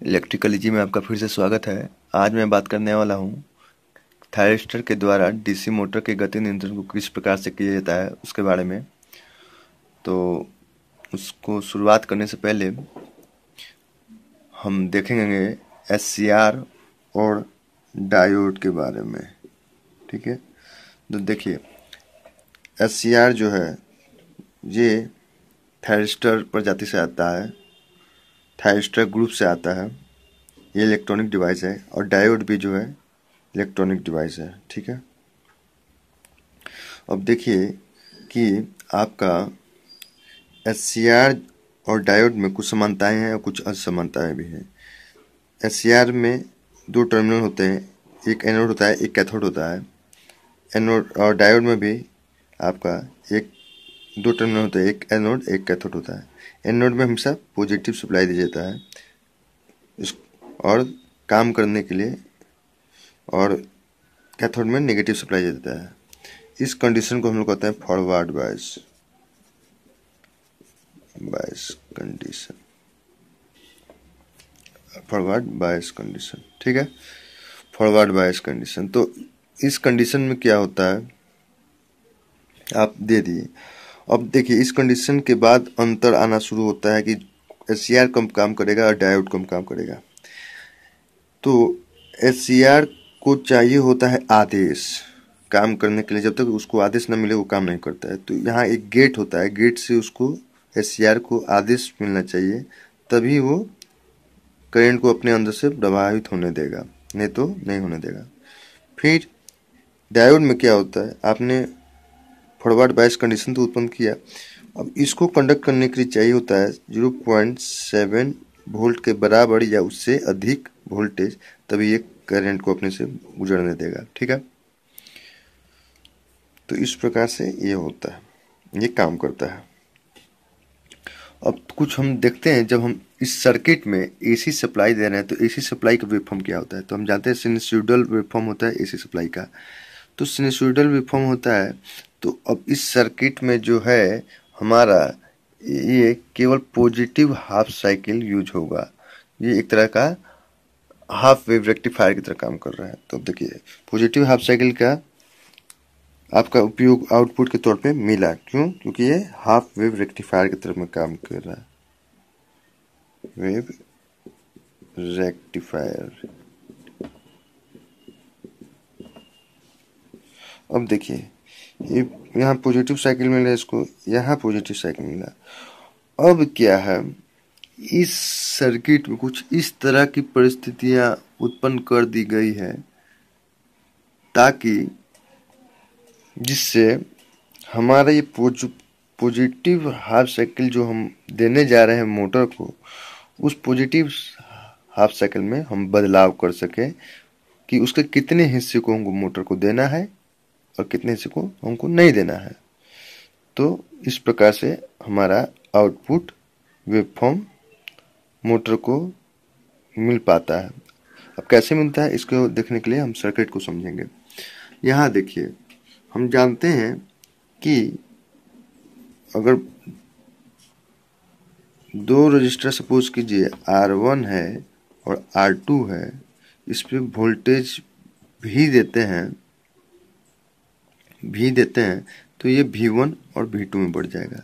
Electrical जी, में आपका फिर से स्वागत है। आज मैं बात करने वाला हूँ थायरिस्टर के द्वारा डीसी मोटर के गति नियंत्रण को किस प्रकार से किया जाता है, उसके बारे में। तो उसको शुरुआत करने से पहले हम देखेंगे एससीआर और डायोड के बारे में, ठीक है? तो देखिए एससीआर जो है, ये थायरिस्टर प्रजाति से आता है। थायरिस्टर ग्रुप से आता है। ये इलेक्ट्रॉनिक डिवाइस है और डायोड भी जो है इलेक्ट्रॉनिक डिवाइस है, ठीक है? अब देखिए कि आपका SCR और डायोड में कुछ समानताएँ हैं और कुछ असमानताएँ भी हैं। SCR में दो टर्मिनल होते हैं, एक एनोड होता है, एक कैथोड होता है। एनोड और डायोड में भी आपका एक दो टर्मिनल होते हैं, एक एनोड एक कैथोड होता है। एनोड में हमेशा पॉजिटिव सप्लाई दिया जाता है। इस, और काम करने के लिए, और कैथोड में नेगेटिव सप्लाई दिया जाता है। इस कंडीशन को हम लोग कहते हैं forward bias bias condition forward bias condition ठीक है? फॉरवर्ड बायस कंडीशन तो इस कंडीशन में क्या होता है? आप दे दिए अब देखिए, इस कंडीशन के बाद अंतर आना शुरू होता है कि SCR कम काम करेगा और डायोड कम काम करेगा। तो SCR को चाहिए होता है आदेश काम करने के लिए। जब तक उसको आदेश न मिले, वो काम नहीं करता है। तो यहाँ एक गेट होता है। गेट से उसको SCR को आदेश मिलना चाहिए, तभी वो करंट को अपने अंदर से प्रभावित होने देगा। नहीं तो नहीं होने देगा। फिर डायोड में क्या होता है? आपने फॉरवर्ड बायस कंडीशन तो उत्पन्न किया। अब इसको कंडक्ट करने के लिए चाहिए होता है ज़ीरो पॉइंट सेवन वोल्ट के बराबर या उससे अधिक वोल्टेज तभी ये करंट को अपने से गुजरने देगा। ठीक है? तो इस प्रकार से ये होता है। ये काम करता है। अब कुछ हम देखते हैं, जब हम इस सर्किट में एसी सप्लाई दे रहे हैं तो एसी सप्लाई का वेबफॉर्म क्या होता है? तो हम जानते हैं सिनेसोइडल वेबफॉर्म होता है एसी सप्लाई का। तो सिनेसोइडल वेबफॉर्म होता है तो अब इस सर्किट में जो है, हमारा ये केवल पॉजिटिव हाफ़ साइकिल यूज़ होगा। ये एक तरह का हाफ़ वेव रेक्टिफायर की तरह काम कर रहा है। तो अब देखिए पॉजिटिव हाफ़ साइकिल का आपका उपयोग आउटपुट के तौर पे मिला। क्यों? क्योंकि ये हाफ़ वेव रेक्टिफायर की तरह में काम कर रहा है। वेव रेक्टिफायर अब देखिए ये यहाँ पॉजिटिव साइकिल मिला इसको, यहाँ पॉजिटिव साइकिल मिला। अब क्या है, इस सर्किट में कुछ इस तरह की परिस्थितियाँ उत्पन्न कर दी गई है, ताकि जिससे हमारा ये पॉजिटिव हाफ़ साइकिल जो हम देने जा रहे हैं मोटर को, उस पॉजिटिव हाफ़ साइकिल में हम बदलाव कर सकें कि उसके कितने हिस्से को हमको मोटर को देना है और कितने हिस्से को हमको नहीं देना है। तो इस प्रकार से हमारा आउटपुट वेबफॉर्म मोटर को मिल पाता है। अब कैसे मिलता है, इसको देखने के लिए हम सर्किट को समझेंगे। यहाँ देखिए, हम जानते हैं कि अगर दो रजिस्टर सपोज़ कीजिए आर वन है और आर टू है, इस पर वोल्टेज भी देते हैं। भी देते हैं तो ये भी वन और भी टू में बढ़ जाएगा।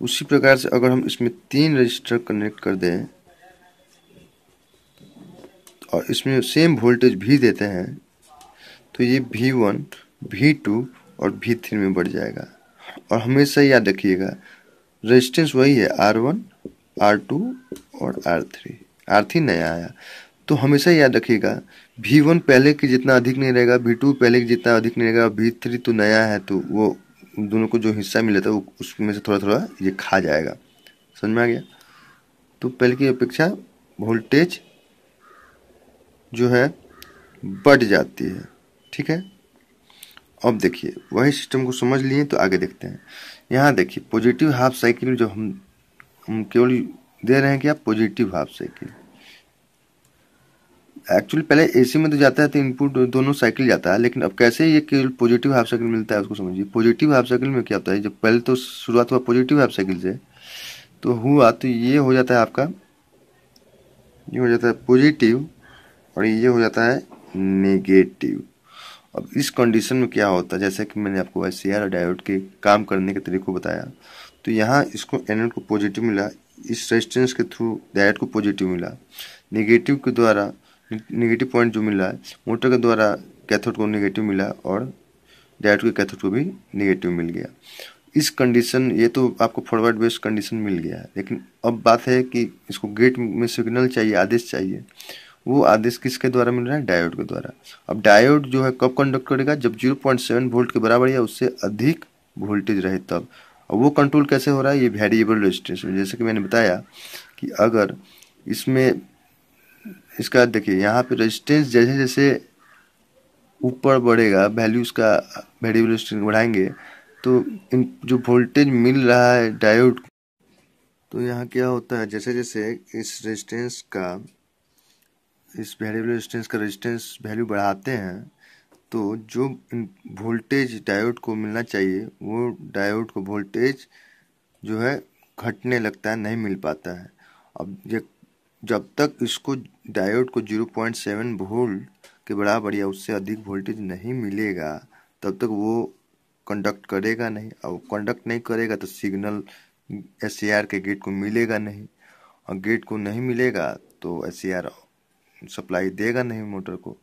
उसी प्रकार से अगर हम इसमें तीन रजिस्टर कनेक्ट कर दें, और इसमें सेम वोल्टेज भी देते हैं तो ये भी वन भी टू और भी थ्री में बढ़ जाएगा। और हमेशा याद रखिएगा रेजिस्टेंस वही है आर वन आर टू और आर थ्री आर थ्री नया आया। तो हमेशा याद रखिएगा वी वन पहले के जितना अधिक नहीं रहेगा वी टू पहले के जितना अधिक नहीं रहेगा वी थ्री तो नया है तो वो दोनों को जो हिस्सा मिला था, वो उसमें से थोड़ा थोड़ा ये खा जाएगा। समझ में आ गया? तो पहले की अपेक्षा वोल्टेज जो है, बढ़ जाती है। ठीक है? अब देखिए, वही सिस्टम को समझ लिए तो आगे देखते हैं। यहाँ देखिए पॉजिटिव हाफ़ साइकिल जो हम हम केवल दे रहे हैं क्या पॉजिटिव हाफ़ साइकिल एक्चुअली पहले एसी में तो जाता है तो इनपुट दोनों साइकिल जाता है, लेकिन अब कैसे ये केवल पॉजिटिव हाफ़ साइकिल मिलता है उसको समझिए। पॉजिटिव हाफ़ साइकिल में क्या होता है? जब पहले तो शुरुआत हुआ पॉजिटिव हाफ़ साइकिल से तो हुआ तो ये हो जाता है आपका, ये हो जाता है पॉजिटिव और ये हो जाता है नेगेटिव अब इस कंडीशन में क्या होता है? जैसे कि मैंने आपको एस आर डायोड के काम करने के तरीके को बताया तो यहाँ इसको एनोड को पॉजिटिव मिला, इस रेजिस्टेंस के थ्रू डायोड को पॉजिटिव मिला। नेगेटिव के द्वारा नेगेटिव पॉइंट जो मिला, मोटर के द्वारा कैथोड को नेगेटिव मिला और डायोड के कैथोड को भी नेगेटिव मिल गया। इस कंडीशन ये तो आपको फॉरवर्ड बेस्ड कंडीशन मिल गया। है लेकिन अब बात है कि इसको गेट में सिग्नल चाहिए, आदेश चाहिए। वो आदेश किसके द्वारा मिल रहा है? डायोड के द्वारा। अब डायोड जो है कब कंडक्ट करेगा? जब 0.7 वोल्ट के बराबर या उससे अधिक वोल्टेज रहे तब। और वो कंट्रोल कैसे हो रहा है? ये वेरिएबल रेजिस्टेंस जैसे कि मैंने बताया कि अगर इसमें इसका देखिए, यहाँ पे रेजिस्टेंस जैसे जैसे ऊपर बढ़ेगा वैल्यू उसका वेरिएबल रेजिस्टेंस बढ़ाएँगे तो इन जो वोल्टेज मिल रहा है डायोड तो यहाँ क्या होता है, जैसे जैसे इस रेजिस्टेंस का, इस वेरिएबल रेजिस्टेंस का रेजिस्टेंस वैल्यू बढ़ाते हैं तो जो वोल्टेज डायोड को मिलना चाहिए, वो डायोड को वोल्टेज जो है घटने लगता है, नहीं मिल पाता है। अब ये जब तक इसको डायोड को 0.7 वोल्ट के बराबर या उससे अधिक वोल्टेज नहीं मिलेगा, तब तक वो कंडक्ट करेगा नहीं। और कंडक्ट नहीं करेगा तो सिग्नल एस के गेट को मिलेगा नहीं। और गेट को नहीं मिलेगा तो SCR सप्लाई देगा नहीं मोटर को।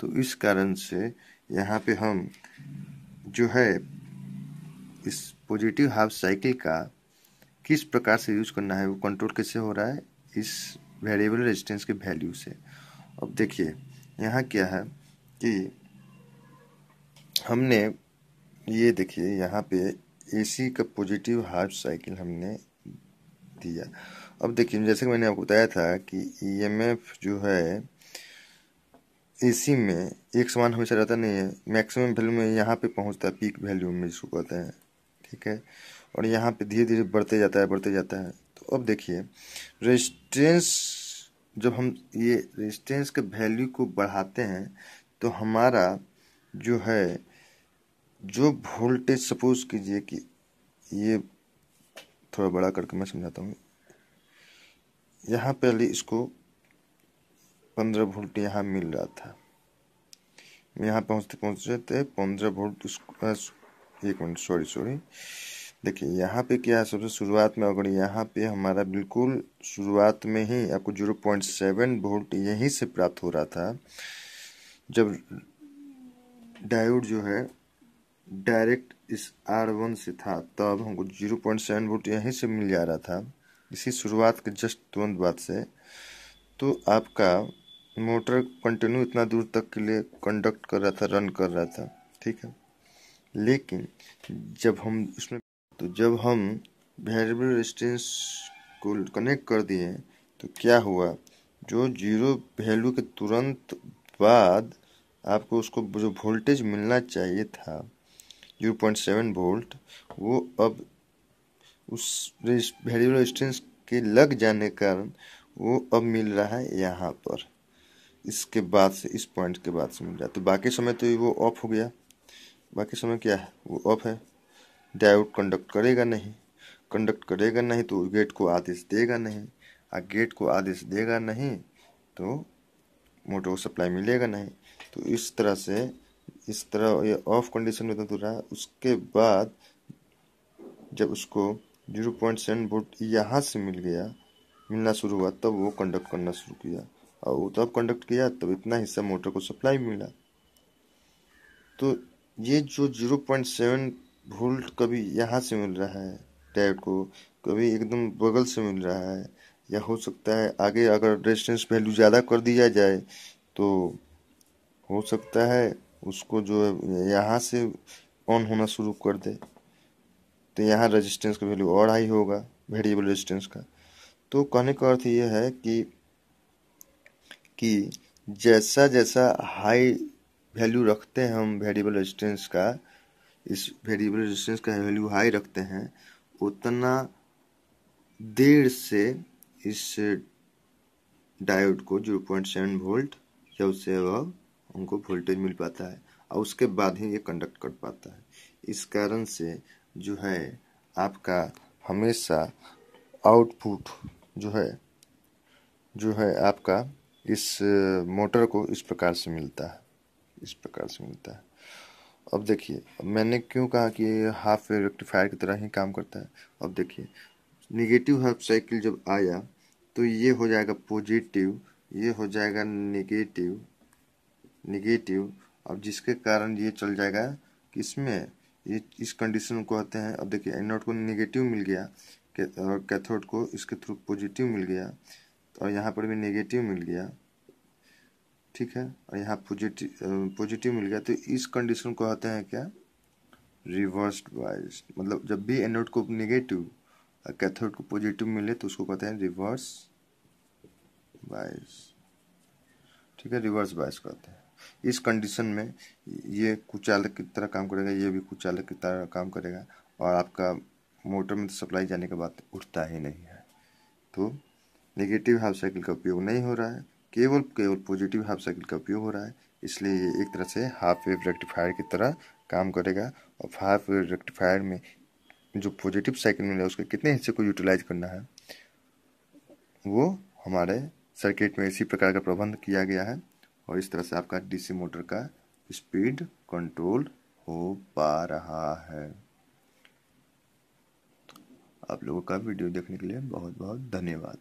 तो इस कारण से यहाँ पे हम जो है इस पॉजिटिव हाफ़ साइकिल का किस प्रकार से यूज़ करना है, वो कंट्रोल कैसे हो रहा है? इस वेरिएबल रेजिस्टेंस के वैल्यू से। अब देखिए, यहाँ क्या है कि हमने ये देखिए, यहाँ पे एसी का पॉजिटिव हाफ़ साइकिल हमने दिया। अब देखिए, जैसे कि मैंने आपको बताया था कि ईएमएफ जो है एसी में एक समान हमेशा रहता नहीं है। मैक्सिमम वैल्यू में यहाँ पे पहुँचता है पीक वैल्यू में जिसको कहते हैं, ठीक है? और यहाँ पे धीरे धीरे बढ़ते जाता है, बढ़ते जाता है। तो अब देखिए रेजिस्टेंस जब हम ये रेजिस्टेंस के वैल्यू को बढ़ाते हैं तो हमारा जो है, जो वोल्टेज सपोज़ कीजिए कि ये थोड़ा बड़ा करके मैं समझाता हूँ। यहाँ पहले इसको पंद्रह वोल्ट यहाँ मिल रहा था। यहाँ पहुँचते पहुँचते पंद्रह वोल्ट उसको एक मिनट सॉरी सॉरी देखिए, यहाँ पे क्या है, सबसे शुरुआत में अगर यहाँ पे हमारा बिल्कुल शुरुआत में ही आपको ज़ीरो पॉइंट सेवन वोल्ट यहीं से प्राप्त हो रहा था, जब डायोड जो है डायरेक्ट इस आर वन से था, तब हमको ज़ीरो पॉइंट सेवन वोल्ट यहीं से मिल जा रहा था। इसी शुरुआत के जस्ट तुरंत बाद से तो आपका मोटर कंटिन्यू इतना दूर तक के लिए कंडक्ट कर रहा था रन कर रहा था, ठीक है? लेकिन जब हम उसमें तो जब हम वेरिएबल रेजिस्टेंस को कनेक्ट कर दिए तो क्या हुआ? जो ज़ीरो वैल्यू के तुरंत बाद आपको उसको जो वोल्टेज मिलना चाहिए था ज़ीरो पॉइंट सेवन वोल्ट वो अब उस वेरिएबल रेजिस्टेंस के लग जाने के कारण वो अब मिल रहा है यहाँ पर। इसके बाद से, इस पॉइंट के बाद से मिल रहा है। तो बाकी समय तो वो ऑफ़ हो गया। बाकी समय क्या है? वो ऑफ़ है। डायोड कंडक्ट करेगा नहीं, कंडक्ट करेगा नहीं तो गेट को आदेश देगा नहीं। आ गेट को आदेश देगा नहीं तो मोटर को सप्लाई मिलेगा नहीं। तो इस तरह से, इस तरह ये ऑफ़ कंडीशन में तो रहा। उसके बाद जब उसको ज़ीरो पॉइंट सेवन वोल्ट यहाँ से मिल गया, मिलना शुरू हुआ, तब वो कंडक्ट करना शुरू किया। और वो तब कंडक्ट किया, तब इतना हिस्सा मोटर को सप्लाई मिला। तो ये जो ज़ीरो पॉइंट सेवन वोल्ट कभी यहाँ से मिल रहा है डायोड को कभी एकदम बगल से मिल रहा है, या हो सकता है आगे अगर रेजिस्टेंस वैल्यू ज़्यादा कर दिया जाए तो हो सकता है उसको जो है यहाँ से ऑन होना शुरू कर दे। तो यहाँ रेजिस्टेंस का वैल्यू और हाई होगा, वेरिएबल रेजिस्टेंस का। तो कहने का अर्थ यह है कि कि जैसा जैसा हाई वैल्यू रखते हैं हम वेरिएबल रेजिस्टेंस का इस वेरिएबल रेजिस्टेंस का वैल्यू हाई रखते हैं, उतना देर से इस डायोड को 0.7 वोल्ट या उससे अब उनको वोल्टेज मिल पाता है और उसके बाद ही ये कंडक्ट कर पाता है। इस कारण से जो है, आपका हमेशा आउटपुट जो है जो है आपका इस मोटर को इस प्रकार से मिलता है, इस प्रकार से मिलता है। अब देखिए मैंने क्यों कहा कि हाफ़ वेव रेक्टिफायर की तरह ही काम करता है? अब देखिए निगेटिव हाफ़ साइकिल जब आया तो ये हो जाएगा पॉजिटिव ये हो जाएगा निगेटिव निगेटिव अब जिसके कारण ये चल जाएगा किसमें ये, इस कंडीशन को कहते हैं। अब देखिए एनोड को निगेटिव मिल गया और कैथोड को इसके थ्रू पॉजिटिव मिल गया, और यहाँ पर भी नेगेटिव मिल गया। ठीक है? और यहाँ पॉजिटिव पॉजिटिव मिल गया। तो इस कंडीशन को कहते हैं क्या? रिवर्स्ड बायस मतलब जब भी एनोड को नेगेटिव कैथोड को पॉजिटिव मिले तो उसको कहते हैं रिवर्स बायस ठीक है? रिवर्स बायस कहते हैं। इस कंडीशन में ये कुचालक की तरह काम करेगा, ये भी कुचालक की तरह काम करेगा और आपका मोटर में तो सप्लाई जाने के बाद उठता ही नहीं है। तो नेगेटिव हाफ़ साइकिल का उपयोग नहीं हो रहा है। केवल केवल पॉजिटिव हाफ़ साइकिल का उपयोग हो रहा है। इसलिए ये एक तरह से हाफ़ वेव रेक्टिफायर की तरह काम करेगा। और हाफ़ वेव रेक्टिफायर में जो पॉजिटिव साइकिल मिला उसके कितने हिस्से को यूटिलाइज करना है, वो हमारे सर्किट में इसी प्रकार का प्रबंध किया गया है। और इस तरह से आपका डीसी मोटर का स्पीड कंट्रोल हो पा रहा है। आप लोगों का वीडियो देखने के लिए बहुत बहुत धन्यवाद।